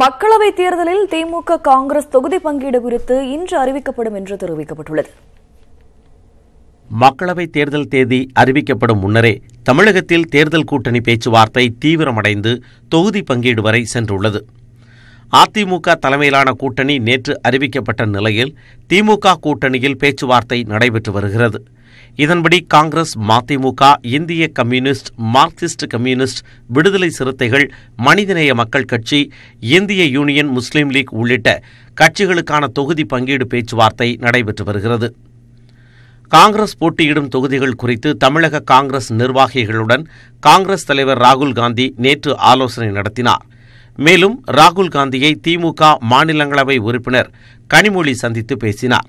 மக்களவைத் தேர்தலில் திமுக காங்கிரஸ் தொகுதி பங்கீடு குறித்து இன்று அறிவிக்கப்படும் என்று தெரிவிக்கப்பட்டுள்ளது. மக்களவைத் தேர்தல் தேதி அறிவிக்கப்படும் முன்னரே தமிழகத்தில் தேர்தல் கூட்டணி பேச்சுவார்த்தை தீவிரமடைந்து தொகுதி பங்கீடு வரை சென்றுள்ளது. அதிமுக தலைமையிலான கூட்டணி நேற்று அறிவிக்கப்பட்ட நிலையில் திமுக கூட்டணியில் பேச்சுவார்த்தை நடைபெற்று வருகிறது. இதன்படி காங்கிரஸ் மதிமுக இந்திய கம்யூனிஸ்ட் மார்க்சிஸ்ட் கம்யூனிஸ்ட் விடுதலை சிறுத்தைகள் மனிதநேய மக்கள் கட்சி இந்திய யூனியன் முஸ்லீம் லீக் உள்ளிட்ட கட்சிகளுக்கான தொகுதி பங்கீடு பேச்சுவார்த்தை நடைபெற்று வருகிறது. காங்கிரஸ் போட்டியிடும் தொகுதிகள் குறித்து தமிழக காங்கிரஸ் நிர்வாகிகளுடன் காங்கிரஸ் தலைவர் ராகுல் காந்தி நேற்று ஆலோசனை நடத்தினார். மேலும் ராகுல் காந்தியை திமுக மாநிலங்களவை உறுப்பினர் கனிமொழி சந்தித்து பேசினார்.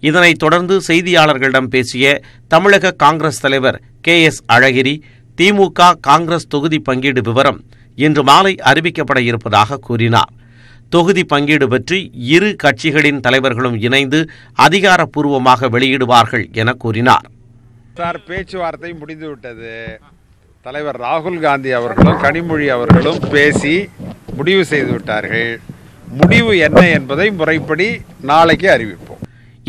இதனைத் தொடர்ந்து செய்தியாளர்களிடம் பேசிய தமிழக காங்கிரஸ் தலைவர் கே எஸ் அழகிரி திமுக காங்கிரஸ் தொகுதி பங்கீடு விவரம் இன்று மாலை அறிவிக்கப்பட இருப்பதாக கூறினார். தொகுதி பங்கீடு பற்றி இரு கட்சிகளின் தலைவர்களும் இணைந்து அதிகாரப்பூர்வமாக வெளியிடுவார்கள் என கூறினார். சார் பேச்சுவார்த்தை முடிந்துவிட்டது. தலைவர் ராகுல் காந்தி அவர்களும் கனிமொழி அவர்களும் பேசி முடிவு செய்து விட்டார்கள். முடிவு என்ன என்பதை முறைப்படி நாளைக்கு அறிவிப்போம்.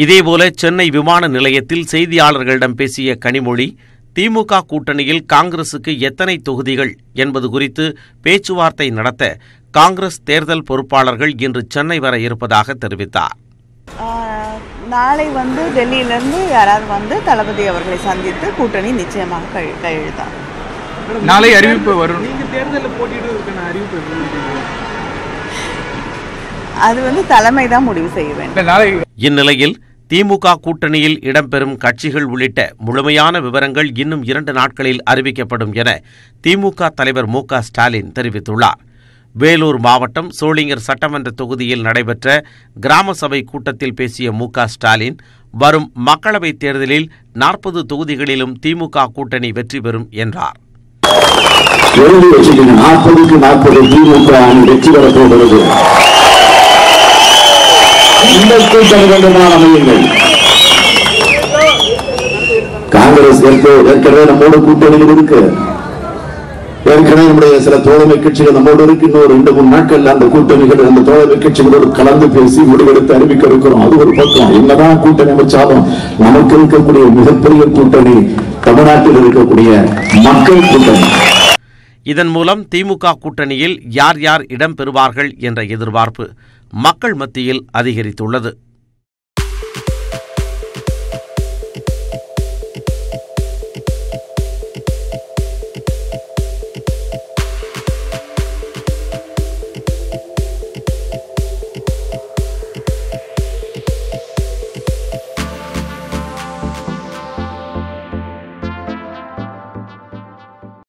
இதேபோல சென்னை விமான நிலையத்தில் செய்தியாளர்களிடம் பேசிய கனிமொழி திமுக கூட்டணியில் காங்கிரசுக்கு எத்தனை தொகுதிகள் என்பது குறித்து பேச்சுவார்த்தை நடத்த காங்கிரஸ் தேர்தல் பொறுப்பாளர்கள் இன்று சென்னை வர இருப்பதாக தெரிவித்தார். நாளை வந்து டெல்லியிலேருந்து யாராவது வந்து தளபதி அவர்களை சந்தித்து கூட்டணி நிச்சயமாக கழு கையெழுத்தாகும் நாளை அறிவிப்பு வரும். அது வந்து தலைமை தான் முடிவு செய்ய வேண்டும் இந்நிலையில் திமுக கூட்டணியில் இடம்பெறும் கட்சிகள் உள்ளிட்ட முழுமையான விவரங்கள் இன்னும் இரண்டு நாட்களில் அறிவிக்கப்படும் என திமுக தலைவர் மு க ஸ்டாலின் தெரிவித்துள்ளார். வேலூர் மாவட்டம் சோளிங்கர் சட்டமன்ற தொகுதியில் நடைபெற்ற கிராம சபை கூட்டத்தில் பேசிய மு க ஸ்டாலின் வரும் மக்களவைத் தேர்தலில் நாற்பது தொகுதிகளிலும் திமுக கூட்டணி வெற்றி பெறும் என்றார். எழுதி வச்சுக்கணும் நாற்பதுக்கு நாற்பது திமுக அணி வெற்றி பெற போகிறது இந்த கூட்டம் அமையுங்கள். காங்கிரஸ் ஏற்கனவே நம்மோட கூட்டணிகள் இருக்கு. ஏற்கனவே நம்முடைய சில தோழமை கட்சிகள் நம்மோடு இருக்கு. இன்னொரு ரெண்டு மூணு நாட்கள் அந்த கூட்டணிகள் அந்த தோழமை கட்சிகளோடு கலந்து பேசி முடிவெடுத்து அறிவிக்க இருக்கிறோம் அது ஒரு பக்கம். என்னதான் கூட்டணி அமைச்சாலும் நமக்கு இருக்கக்கூடிய மிகப்பெரிய கூட்டணி தமிழ்நாட்டில் இருக்கக்கூடிய மக்கள் கூட்டணி. இதன் மூலம் திமுக கூட்டணியில் யார் யார் இடம் பெறுவார்கள் என்ற எதிர்பார்ப்பு மக்கள் மத்தியில் அதிகரித்துள்ளது.